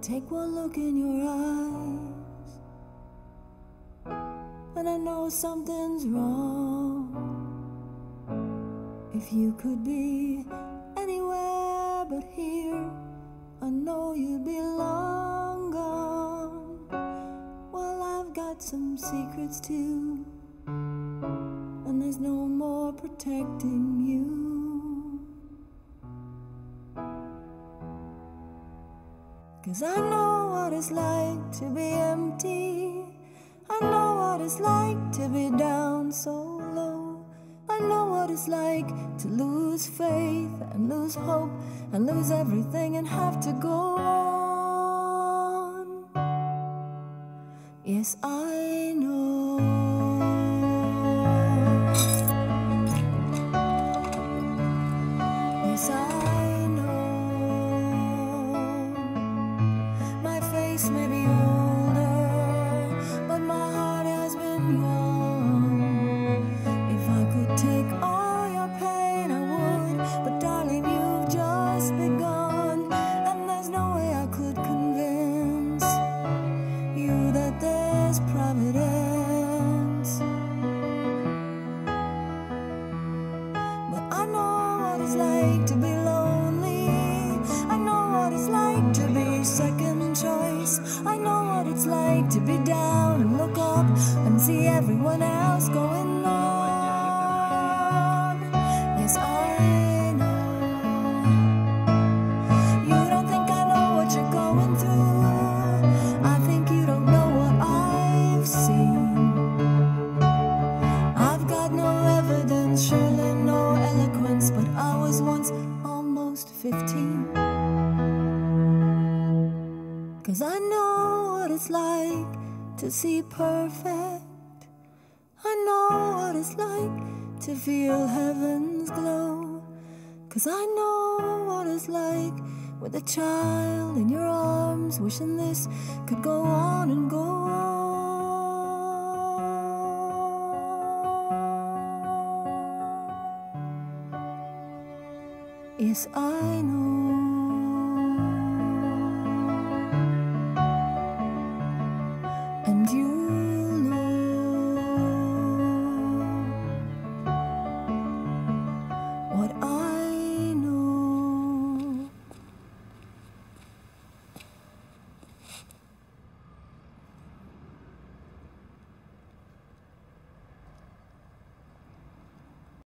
take one look in your eyes, and I know something's wrong. If you could be anywhere but here, I know you'd be long gone. Well, I've got some secrets too, and there's no more protecting you. Cause I know what it's like to be empty. I know what it's like to be down so low. I know what it's like to lose faith and lose hope and lose everything and have to go on. Yes, I Face older, but my heart has been young. If I could take all your pain, I would. But darling, you've just begun, and there's no way I could convince you that there's providence. But I know what it's like to be to be down and look up and see everyone else going on. Yes, I know. You don't think I know what you're going through. I think you don't know what I've seen. I've got no evidence, surely no eloquence, but I was once almost 15. Cause I know what it's like to see perfect. I know what it's like to feel heaven's glow. Cause I know what it's like with a child in your arms, wishing this could go on and go on. Yes, I know.